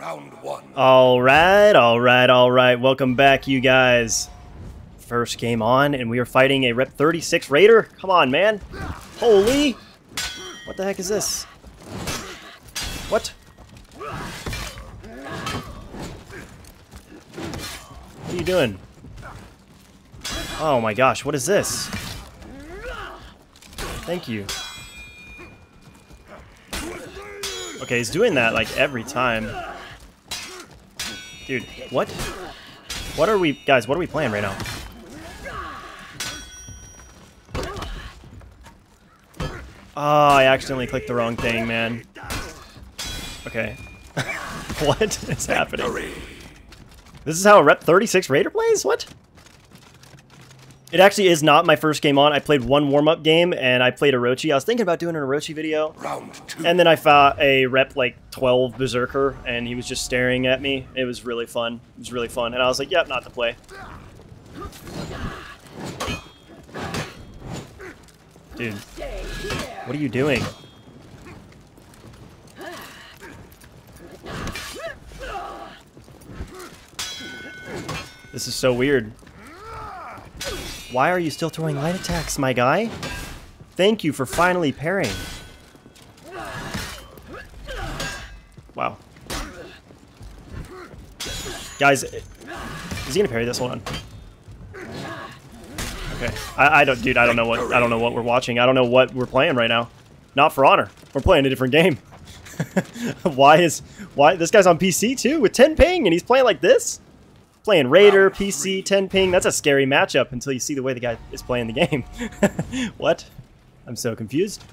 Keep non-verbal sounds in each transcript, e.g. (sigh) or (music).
Round one. All right, all right, all right. Welcome back, you guys. First game on, and we are fighting a Rep 36 Raider. Come on, man. Holy. What the heck is this? What? What are you doing? Oh my gosh, what is this? Thank you. Okay, he's doing that like every time. Dude, what? What are we, guys, what are we playing right now? Oh, I accidentally clicked the wrong thing, man. Okay. (laughs) what is happening? This is how a Rep 36 Raider plays? What? It actually is not my first game on. I played one warm-up game, and I played Orochi. I was thinking about doing an Orochi video. Round two. And then I fought a rep like 12 Berserker, and he was just staring at me. It was really fun. It was really fun. And I was like, yep, not to play. Dude, what are you doing? This is so weird. Why are you still throwing light attacks, my guy? Thank you for finally parrying. Wow. Guys, is he gonna parry this? Hold on. Okay, I, I don't, dude. I don't know what I don't know what we're watching. I don't know what we're playing right now. Not for honor. We're playing a different game. (laughs) why is why this guy's on PC too with 10 ping and he's playing like this? Playing Raider, PC, 10 ping. That's a scary matchup until you see the way the guy is playing the game. (laughs) what? I'm so confused.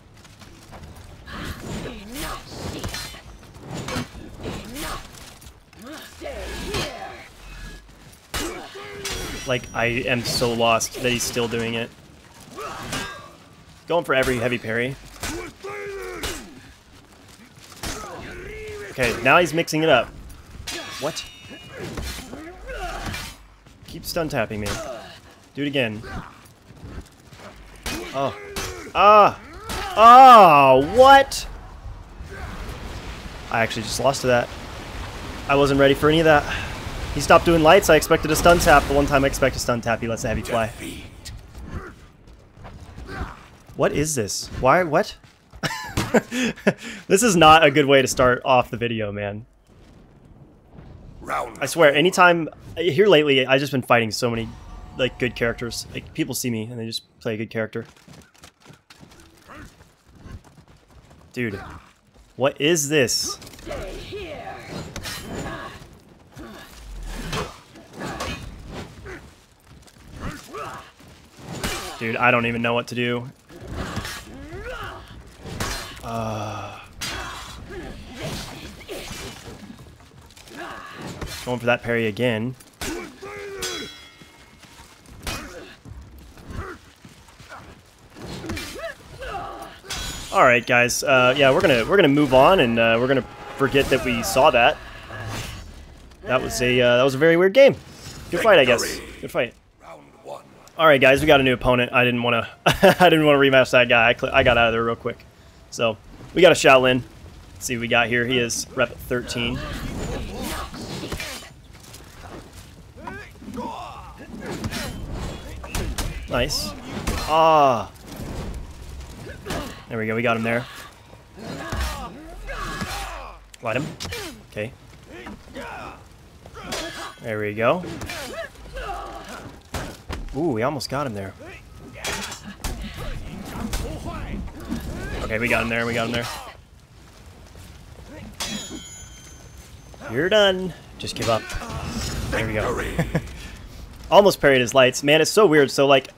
Like, I am so lost that he's still doing it. Going for every heavy parry. Okay, now he's mixing it up. What? Keep stun tapping me. Do it again. Oh. Ah! Oh, what? I actually just lost to that. I wasn't ready for any of that. He stopped doing lights, I expected a stun tap. The one time I expect a stun tap, he lets a heavy fly. What is this? Why, what? (laughs) this is not a good way to start off the video, man. Round I swear, anytime here lately, I've just been fighting so many like good characters. Like people see me and they just play a good character. Dude, what is this? Dude, I don't even know what to do. Uh, going for that parry again. All right, guys. Uh, yeah, we're gonna we're gonna move on, and uh, we're gonna forget that we saw that. That was a uh, that was a very weird game. Good fight, I guess. Good fight. All right, guys, we got a new opponent. I didn't want to. (laughs) I didn't want to rematch that guy. I, I got out of there real quick. So we got a Shaolin. Let's see what we got here. He is rep 13. Nice. Ah. There we go. We got him there. Light him. Okay. There we go. Ooh, we almost got him there. Okay, we got him there, we got him there. You're done. Just give up. There we go. (laughs) almost parried his lights. Man, it's so weird. So, like,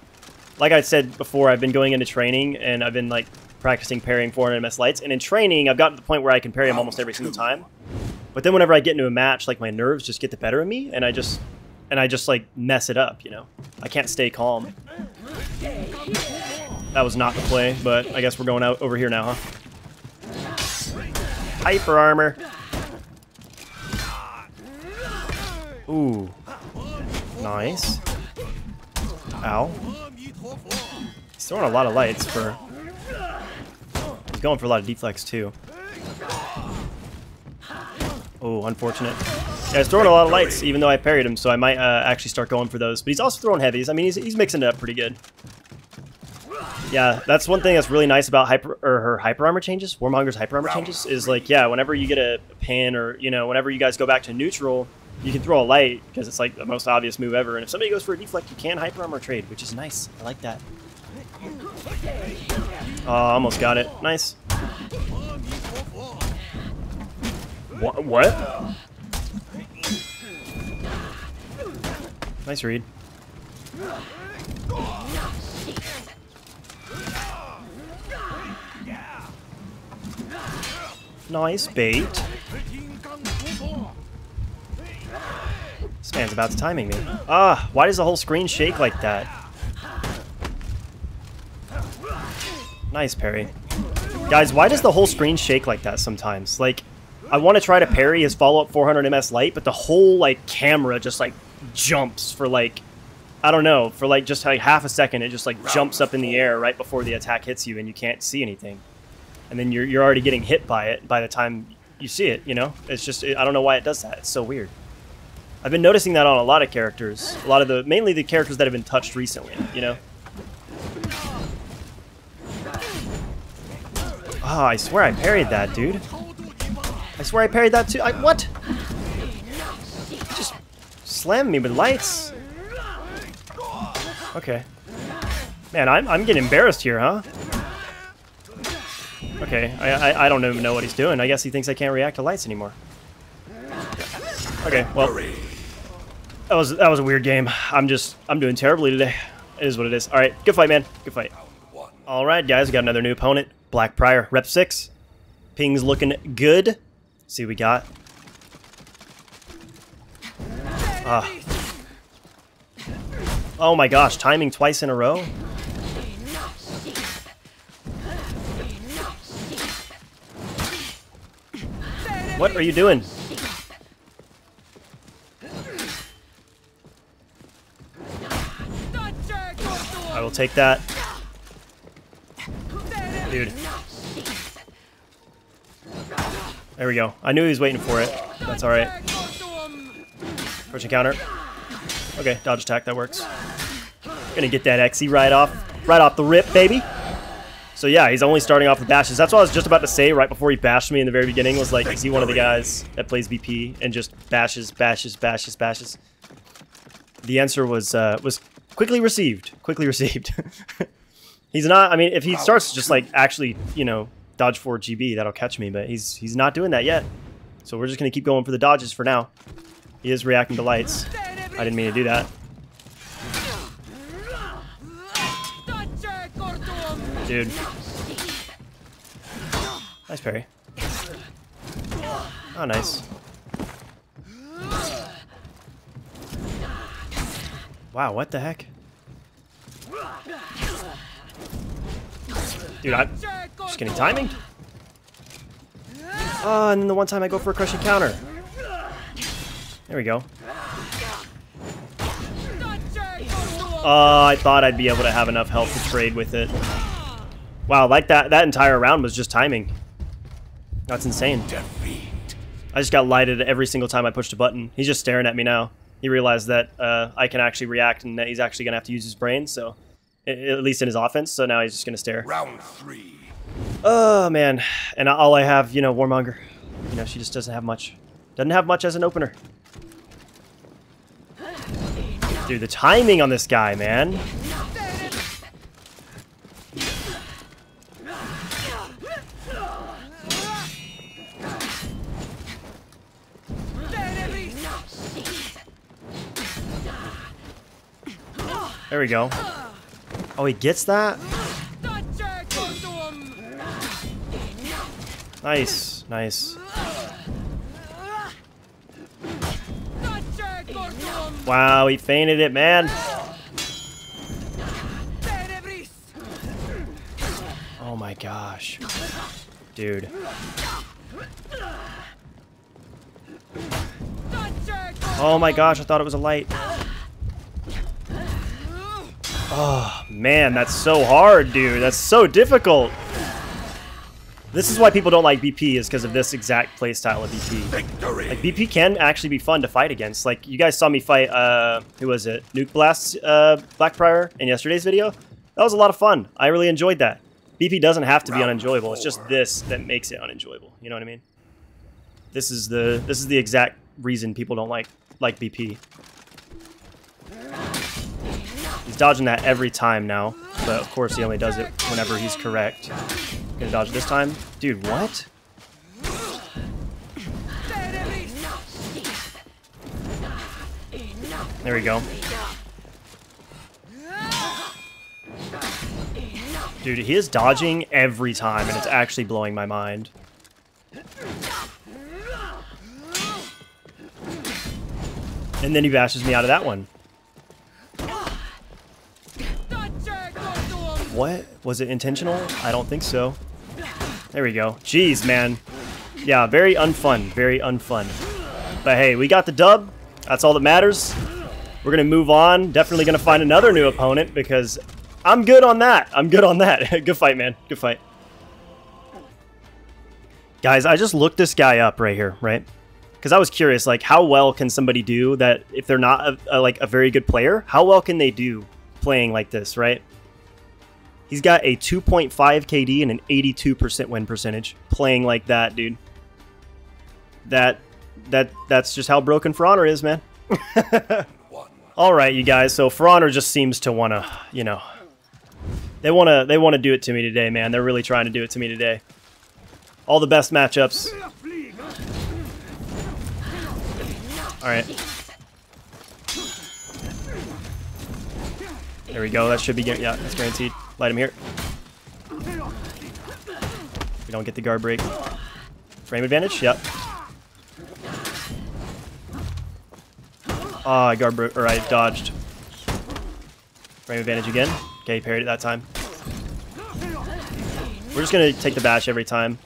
like I said before, I've been going into training, and I've been, like, practicing parrying 400 MS lights. And in training, I've gotten to the point where I can parry them almost every single time. But then whenever I get into a match, like, my nerves just get the better of me, and I just and I just like mess it up, you know. I can't stay calm. That was not the play, but I guess we're going out over here now, huh? Hyper armor. Ooh. Nice. Ow. Throwing a lot of lights for... He's going for a lot of deflects, too. Oh, unfortunate. Yeah, he's throwing a lot of lights, even though I parried him, so I might uh, actually start going for those. But he's also throwing heavies. I mean, he's, he's mixing it up pretty good. Yeah, that's one thing that's really nice about hyper or her hyper armor changes, Warmonger's hyper armor changes, is like, yeah, whenever you get a pin or, you know, whenever you guys go back to neutral, you can throw a light because it's like the most obvious move ever. And if somebody goes for a deflect, you can hyper armor trade, which is nice. I like that. Oh, almost got it. Nice. What? What? Nice read. Nice bait. This man's about to timing me. Ah, why does the whole screen shake like that? Nice parry. Guys, why does the whole screen shake like that sometimes? Like, I want to try to parry his follow-up 400 ms light, but the whole, like, camera just, like, jumps for, like, I don't know, for, like, just, like, half a second. It just, like, jumps up in the air right before the attack hits you, and you can't see anything. And then you're, you're already getting hit by it by the time you see it, you know? It's just, I don't know why it does that. It's so weird. I've been noticing that on a lot of characters. A lot of the, mainly the characters that have been touched recently, you know? Oh, I swear I parried that, dude. I swear I parried that too. I, what? Just slammed me with lights. Okay. Man, I'm, I'm getting embarrassed here, huh? Okay, I, I, I don't even know what he's doing. I guess he thinks I can't react to lights anymore. Okay, well, that was that was a weird game. I'm just I'm doing terribly today. It is what it is. All right, good fight, man. Good fight. All right, guys, we got another new opponent. Black Prior, rep six. Ping's looking good. Let's see what we got. Ah. Oh my gosh, timing twice in a row. What are you doing? I will take that. Dude. There we go. I knew he was waiting for it. That's alright. Push counter. Okay, dodge attack, that works. Gonna get that XE right off, right off the rip, baby. So yeah, he's only starting off with bashes. That's what I was just about to say right before he bashed me in the very beginning. Was like, is he one of the guys that plays BP and just bashes, bashes, bashes, bashes? The answer was uh, was quickly received. Quickly received. (laughs) he's not. I mean, if he starts just like actually, you know, dodge for GB, that'll catch me. But he's he's not doing that yet. So we're just gonna keep going for the dodges for now. He is reacting to lights. I didn't mean to do that. Dude. Nice parry. Oh, nice. Wow, what the heck? Dude, I'm just getting timing. Oh, and then the one time I go for a crushing counter. There we go. Oh, I thought I'd be able to have enough health to trade with it. Wow, like that that entire round was just timing. That's insane. I just got lighted every single time I pushed a button. He's just staring at me now. He realized that uh, I can actually react and that he's actually going to have to use his brain, so at least in his offense, so now he's just going to stare. Round three. Oh, man. And all I have, you know, Warmonger. You know, she just doesn't have much. Doesn't have much as an opener. Dude, the timing on this guy, man. There we go. Oh, he gets that? Nice, nice. Wow, he feinted it, man. Oh my gosh. Dude. Oh my gosh, I thought it was a light. Oh, man, that's so hard, dude. That's so difficult. This is why people don't like BP is because of this exact playstyle of BP. Victory. Like BP can actually be fun to fight against. Like you guys saw me fight uh who was it? Nuke Blast uh Blackprior in yesterday's video. That was a lot of fun. I really enjoyed that. BP doesn't have to be Round unenjoyable. It's just this that makes it unenjoyable. You know what I mean? This is the this is the exact reason people don't like like BP. Dodging that every time now, but of course he only does it whenever he's correct. Gonna dodge this time? Dude, what? There we go. Dude, he is dodging every time, and it's actually blowing my mind. And then he bashes me out of that one. What? Was it intentional? I don't think so. There we go. Jeez, man. Yeah, very unfun. Very unfun. But hey, we got the dub. That's all that matters. We're going to move on. Definitely going to find another new opponent because I'm good on that. I'm good on that. (laughs) good fight, man. Good fight. Guys, I just looked this guy up right here, right? Because I was curious, like, how well can somebody do that if they're not, a, a, like, a very good player? How well can they do playing like this, right? He's got a 2.5 KD and an 82% win percentage playing like that, dude. That that that's just how broken For Honor is, man. (laughs) All right, you guys. So For Honor just seems to want to, you know, they want to they want to do it to me today, man. They're really trying to do it to me today. All the best matchups. All right. There we go. That should be yeah, that's guaranteed. Light him here. We don't get the guard break. Frame advantage. Yep. Ah, I guard bro- or I dodged. Frame advantage again. Okay, parried it that time. We're just gonna take the bash every time.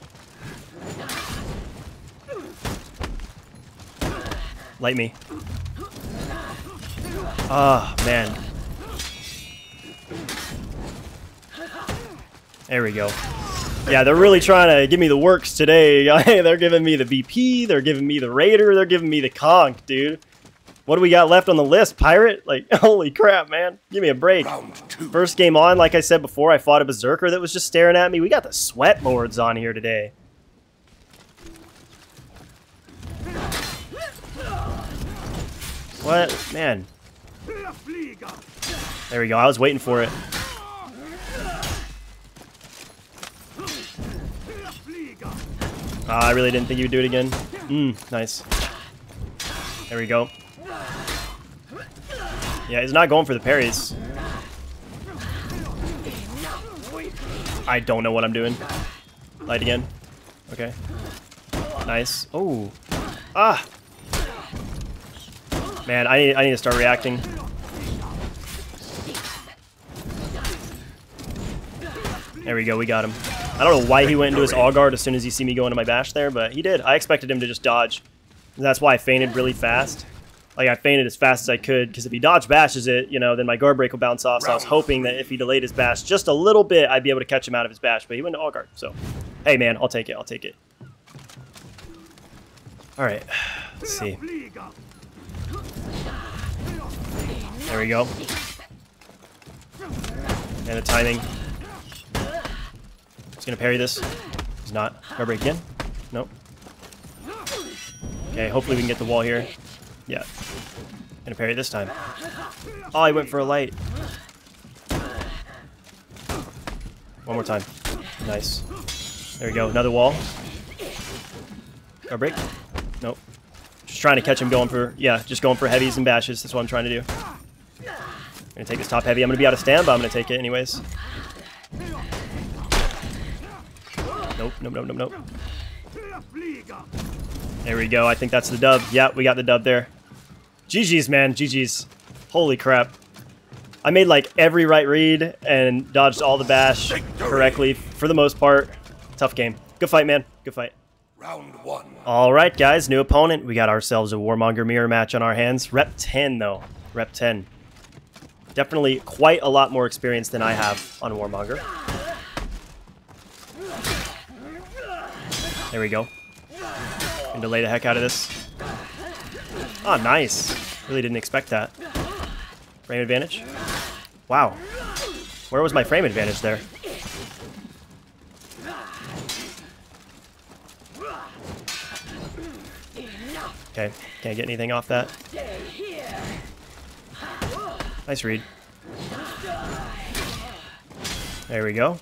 Light me. Ah, man. There we go. Yeah, they're really trying to give me the works today. (laughs) they're giving me the BP, they're giving me the Raider, they're giving me the Conk, dude. What do we got left on the list? Pirate? Like, (laughs) holy crap, man. Give me a break. Round two. First game on, like I said before, I fought a Berserker that was just staring at me. We got the Sweat Lords on here today. What? Man. There we go. I was waiting for it. Ah, I really didn't think you would do it again. Mmm, nice. There we go. Yeah, he's not going for the parries. I don't know what I'm doing. Light again. Okay. Nice. Oh. Ah! Man, I need, I need to start reacting. There we go, we got him. I don't know why he went into his all guard as soon as he see me go into my bash there, but he did. I expected him to just dodge. And that's why I feinted really fast. Like, I feinted as fast as I could, because if he dodge bashes it, you know, then my guard break will bounce off. So I was hoping that if he delayed his bash just a little bit, I'd be able to catch him out of his bash. But he went to all guard, so... Hey, man, I'll take it, I'll take it. Alright, let's see. There we go. And the timing. He's gonna parry this. He's not. Guard break again? Nope. Okay, hopefully we can get the wall here. Yeah. Gonna parry this time. Oh, I went for a light. One more time. Nice. There we go. Another wall. Guard break? Nope. Just trying to catch him going for, yeah, just going for heavies and bashes. That's what I'm trying to do. I'm gonna take this top heavy. I'm gonna be out of stand, but I'm gonna take it anyways. Nope, nope, nope, nope. There we go. I think that's the dub. Yeah, we got the dub there. GG's, man. GG's. Holy crap. I made like every right read and dodged all the bash correctly for the most part. Tough game. Good fight, man. Good fight. Round one. All right, guys. New opponent. We got ourselves a Warmonger mirror match on our hands. Rep 10, though. Rep 10. Definitely quite a lot more experience than I have on Warmonger. There we go. And delay the heck out of this. Oh, nice. Really didn't expect that. Frame advantage? Wow. Where was my frame advantage there? Okay, can't get anything off that. Nice read. There we go.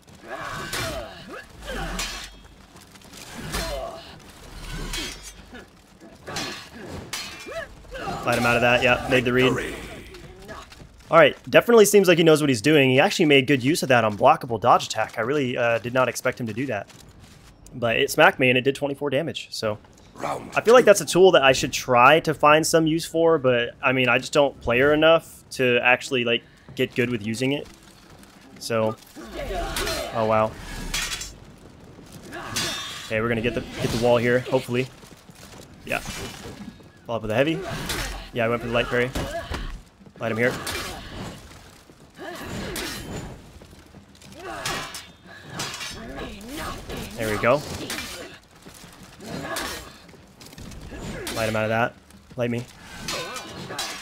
Light him out of that. Yeah, made the read. Alright, definitely seems like he knows what he's doing. He actually made good use of that unblockable dodge attack. I really uh, did not expect him to do that. But it smacked me and it did 24 damage, so... Round I feel like that's a tool that I should try to find some use for, but I mean, I just don't play her enough to actually like get good with using it. So, oh wow. Okay, we're gonna get the get the wall here, hopefully. Yeah. Follow up with a heavy. Yeah, I went for the light parry. Light him here. There we go. Light him out of that. Light me.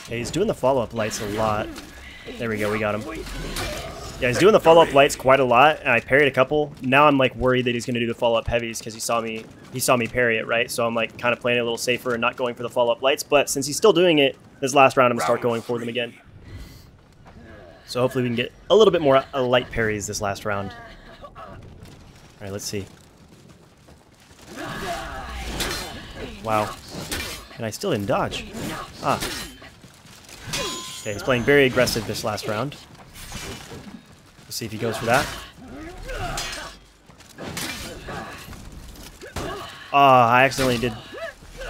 Okay, he's doing the follow-up lights a lot. There we go, we got him. Yeah, he's doing the follow-up lights quite a lot, and I parried a couple. Now I'm like worried that he's gonna do the follow-up heavies because he saw me he saw me parry it, right? So I'm like kind of playing it a little safer and not going for the follow-up lights. But since he's still doing it, this last round I'm gonna start going for them again. So hopefully we can get a little bit more uh, light parries this last round. Alright, let's see. Wow. And I still didn't dodge. Ah. Okay, he's playing very aggressive this last round. Let's see if he goes for that. Ah, I accidentally did...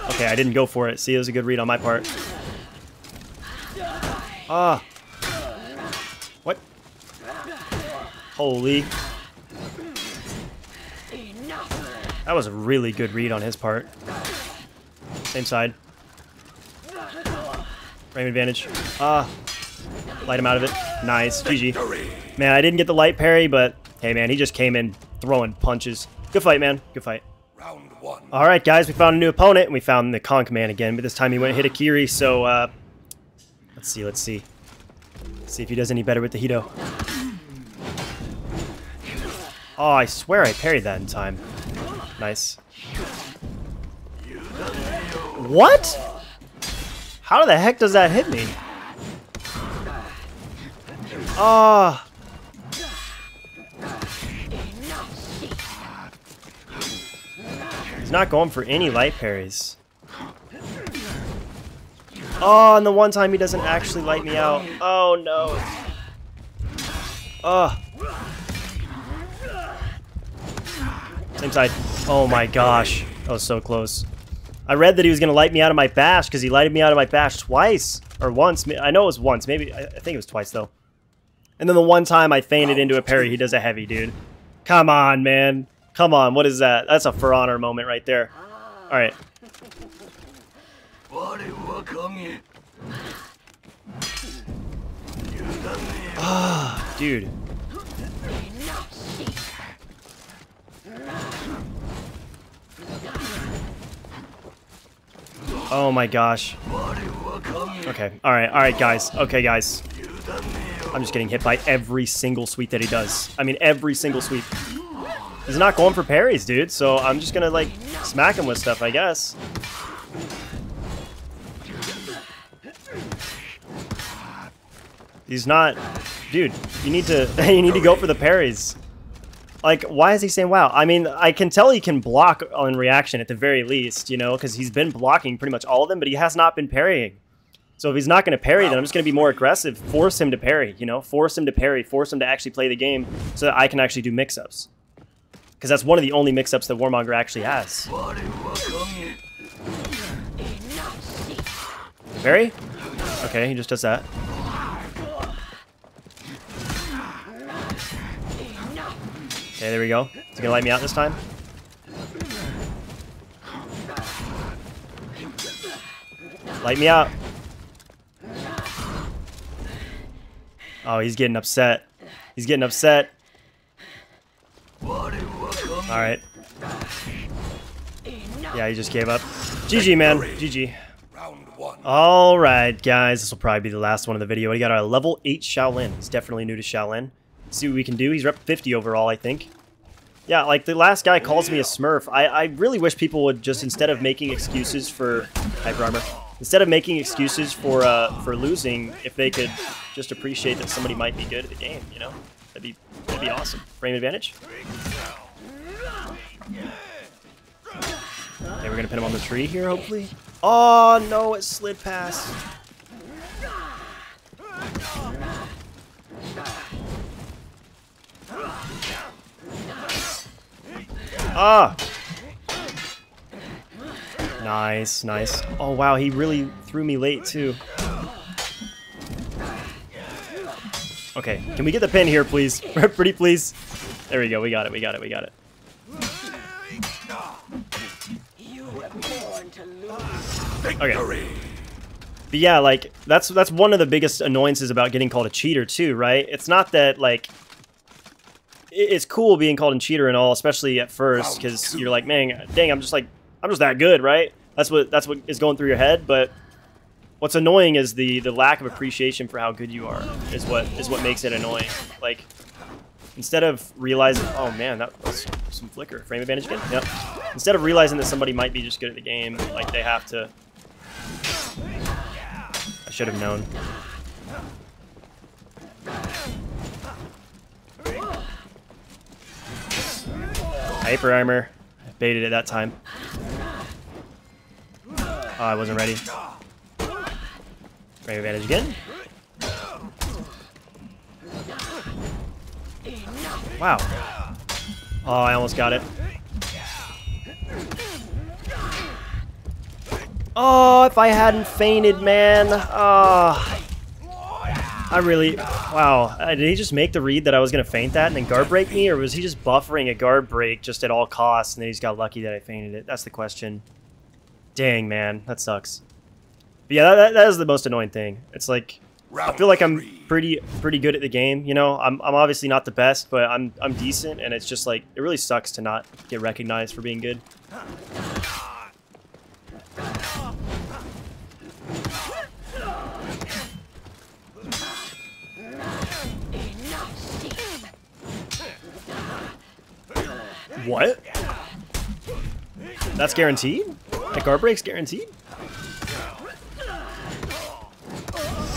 Okay, I didn't go for it. See, it was a good read on my part. Ah. What? Holy. That was a really good read on his part. Same side. Frame advantage. Ah. Light him out of it. Nice. GG. Man, I didn't get the light parry, but hey, man, he just came in throwing punches. Good fight, man. Good fight. Round one. All right, guys, we found a new opponent, and we found the Conk Man again, but this time he went hit Hitokiri, so, uh, let's see, let's see. Let's see if he does any better with the Hito. Oh, I swear I parried that in time. Nice. What? How the heck does that hit me? Ah. He's not going for any light parries. Oh, and the one time he doesn't actually light me out. Oh, no. Oh. Same side. Oh my gosh. That was so close. I read that he was going to light me out of my bash because he lighted me out of my bash twice. Or once. I know it was once. Maybe. I think it was twice, though. And then the one time I feinted into a parry, he does a heavy, dude. Come on, man. Come on. What is that? That's a For Honor moment right there. All right. Ah, (laughs) dude. Oh my gosh. Okay. All right. All right, guys. Okay, guys. I'm just getting hit by every single sweep that he does. I mean, every single sweep. He's not going for parries, dude, so I'm just gonna, like, smack him with stuff, I guess. He's not... Dude, you need to (laughs) you need to go for the parries. Like, why is he saying wow? I mean, I can tell he can block on reaction at the very least, you know, because he's been blocking pretty much all of them, but he has not been parrying. So if he's not going to parry, then I'm just going to be more aggressive. Force him to parry, you know? Force him to parry. Force him to actually play the game so that I can actually do mix-ups. Because that's one of the only mix-ups that Warmonger actually has. Parry? Okay, he just does that. Okay, there we go. Is he gonna light me out this time? Light me out. Oh, he's getting upset. He's getting upset. Alright. Yeah, he just gave up. GG, man. GG. Round one. All right, guys. This will probably be the last one of the video. We got our level 8 Shaolin. He's definitely new to Shaolin. Let's see what we can do. He's rep 50 overall, I think. Yeah, like the last guy calls me a smurf. I, I really wish people would just, instead of making excuses for hyper armor, instead of making excuses for uh, for losing, if they could just appreciate that somebody might be good at the game, you know? That'd be, that'd be awesome. Frame advantage. Okay, we're gonna pin him on the tree here, hopefully. Oh no, it slid past. Ah! Nice, nice. Oh wow, he really threw me late too. Okay, can we get the pin here, please? (laughs) Pretty please. There we go, we got it, we got it, we got it. Victory. But yeah, like that's that's one of the biggest annoyances about getting called a cheater too, right? It's not that like it's cool being called a cheater and all, especially at first, because you're like, man, dang, I'm just like I'm just that good, right? That's what that's what is going through your head. But what's annoying is the the lack of appreciation for how good you are is what is what makes it annoying. Like instead of realizing, oh man, that was some flicker frame advantage again. Yep. Instead of realizing that somebody might be just good at the game, like they have to I should have known. Hyper armor. I baited it that time. Oh, I wasn't ready. Frame advantage again. Wow. Oh, I almost got it. Oh, if I hadn't feinted, man. Oh. I really... Wow. Uh, Did he just make the read that I was going to feint that and then guard break me? Or was he just buffering a guard break just at all costs and then he's got lucky that I feinted it? That's the question. Dang, man. That sucks. But yeah, that, that, that is the most annoying thing. It's like... I feel like I'm pretty pretty good at the game, you know. I'm, I'm obviously not the best, but I'm I'm decent, and it's just like it really sucks to not get recognized for being good. What? That's guaranteed? That guard break's guaranteed?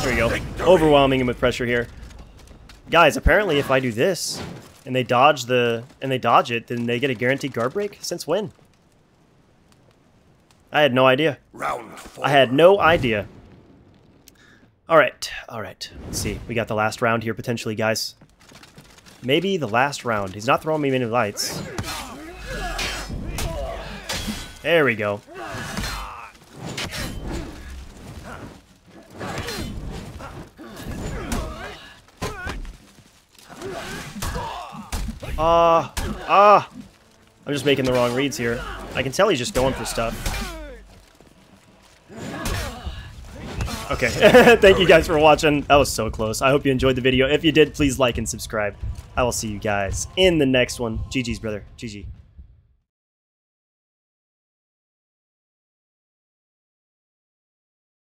There we go. Overwhelming him with pressure here. Guys, apparently if I do this and they dodge the and they dodge it, then they get a guaranteed guard break? Since when? I had no idea. Round four. I had no idea. Alright, alright. Let's see. We got the last round here potentially, guys. Maybe the last round. He's not throwing me many lights. There we go. Ah, ah. I'm just making the wrong reads here. I can tell he's just going for stuff. Okay, (laughs) thank you guys for watching. That was so close. I hope you enjoyed the video. If you did, please like and subscribe. I will see you guys in the next one. GG's, brother. GG.